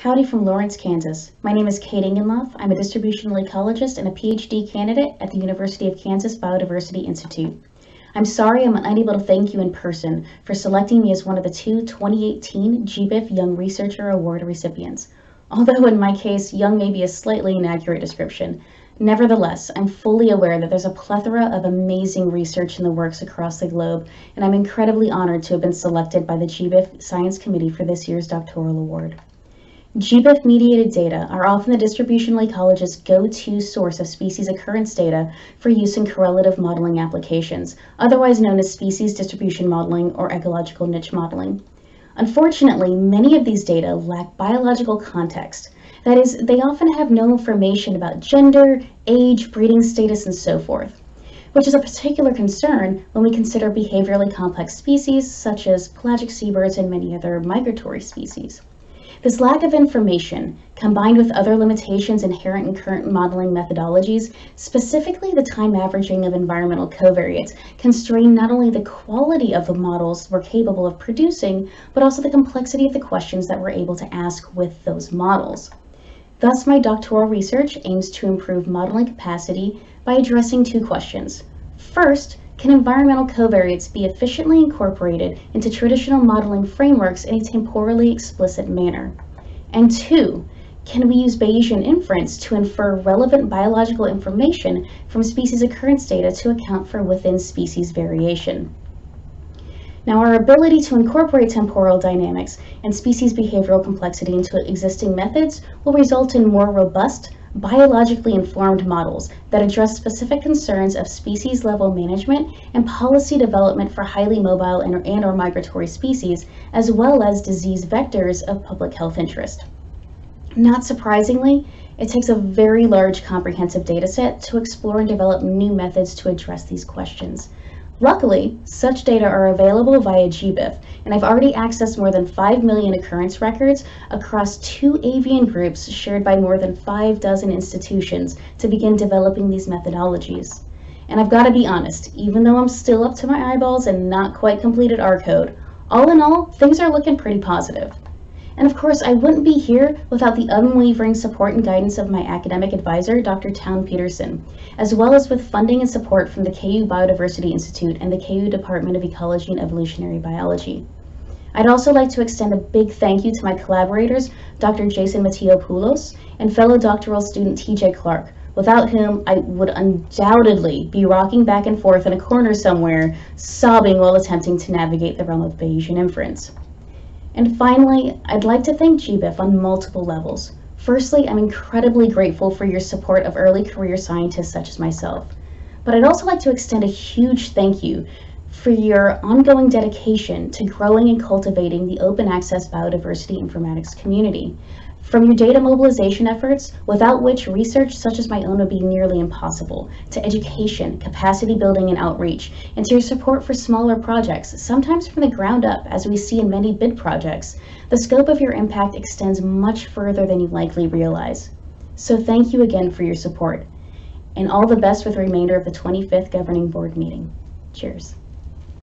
Howdy from Lawrence, Kansas. My name is Kate Ingenloff. I'm a distributional ecologist and a PhD candidate at the University of Kansas Biodiversity Institute. I'm sorry I'm unable to thank you in person for selecting me as one of the two 2018 GBIF Young Researcher Award recipients. Although in my case, young may be a slightly inaccurate description. Nevertheless, I'm fully aware that there's a plethora of amazing research in the works across the globe, and I'm incredibly honored to have been selected by the GBIF Science Committee for this year's doctoral award. GBIF mediated data are often the distributional ecologist's go-to source of species occurrence data for use in correlative modeling applications, otherwise known as species distribution modeling or ecological niche modeling. Unfortunately, many of these data lack biological context. That is, they often have no information about gender, age, breeding status, and so forth, which is a particular concern when we consider behaviorally complex species such as pelagic seabirds and many other migratory species. This lack of information, combined with other limitations inherent in current modeling methodologies, specifically the time averaging of environmental covariates, constrain not only the quality of the models we're capable of producing, but also the complexity of the questions that we're able to ask with those models. Thus, my doctoral research aims to improve modeling capacity by addressing two questions. First, can environmental covariates be efficiently incorporated into traditional modeling frameworks in a temporally explicit manner? And two, can we use Bayesian inference to infer relevant biological information from species occurrence data to account for within species variation? Now, our ability to incorporate temporal dynamics and species behavioral complexity into existing methods will result in more robust, biologically informed models that address specific concerns of species level management and policy development for highly mobile and or, and or migratory species, as well as disease vectors of public health interest. Not surprisingly, it takes a very large comprehensive data set to explore and develop new methods to address these questions. Luckily, such data are available via GBIF, and I've already accessed more than 5 million occurrence records across two avian groups shared by more than five dozen institutions to begin developing these methodologies. And I've got to be honest, even though I'm still up to my eyeballs and not quite completed R-code, all in all, things are looking pretty positive. And of course, I wouldn't be here without the unwavering support and guidance of my academic advisor, Dr. Town Peterson, as well as with funding and support from the KU Biodiversity Institute and the KU Department of Ecology and Evolutionary Biology. I'd also like to extend a big thank you to my collaborators, Dr. Jason Matthiopoulos and fellow doctoral student TJ Clark, without whom I would undoubtedly be rocking back and forth in a corner somewhere, sobbing while attempting to navigate the realm of Bayesian inference. And finally, I'd like to thank GBIF on multiple levels. Firstly, I'm incredibly grateful for your support of early career scientists such as myself. But I'd also like to extend a huge thank you for your ongoing dedication to growing and cultivating the open access biodiversity informatics community. From your data mobilization efforts, without which research such as my own would be nearly impossible, to education, capacity building and outreach, and to your support for smaller projects, sometimes from the ground up, as we see in many BID projects, the scope of your impact extends much further than you likely realize. So thank you again for your support, and all the best with the remainder of the 25th Governing Board meeting. Cheers.